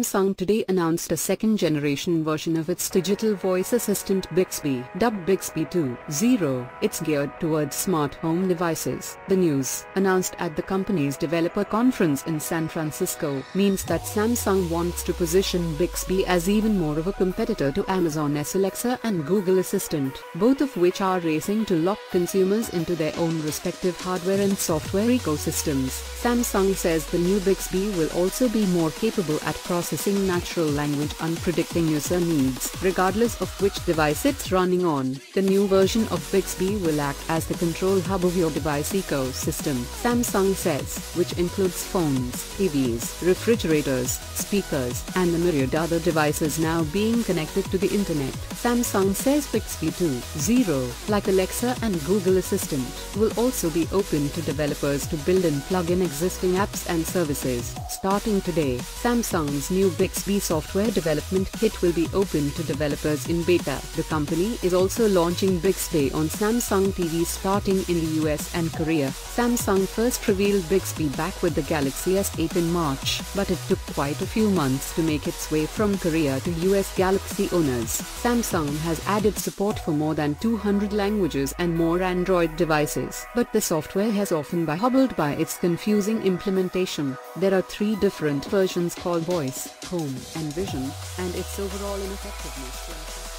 Samsung today announced a second-generation version of its digital voice assistant Bixby, dubbed Bixby 2.0. It's geared towards smart home devices. The news, announced at the company's developer conference in San Francisco, means that Samsung wants to position Bixby as even more of a competitor to Amazon's Alexa and Google Assistant, both of which are racing to lock consumers into their own respective hardware and software ecosystems. Samsung says the new Bixby will also be more capable at processing natural language and predicting user needs, regardless of which device it's running on. The new version of Bixby will act as the control hub of your device ecosystem, Samsung says, which includes phones, TVs, refrigerators, speakers, and the myriad other devices now being connected to the internet. Samsung says Bixby 2.0, like Alexa and Google Assistant, will also be open to developers to build and plug in existing apps and services. Starting today, Samsung's new Bixby software development kit will be open to developers in beta. The company is also launching Bixby on Samsung TVs starting in the US and Korea. Samsung first revealed Bixby back with the Galaxy S8 in March, but it took quite a few months to make its way from Korea to US Galaxy owners. Samsung has added support for more than 200 languages and more Android devices, but the software has often been hobbled by its confusing implementation. There are three different versions called Voice, Home, and Vision, and its overall ineffectiveness.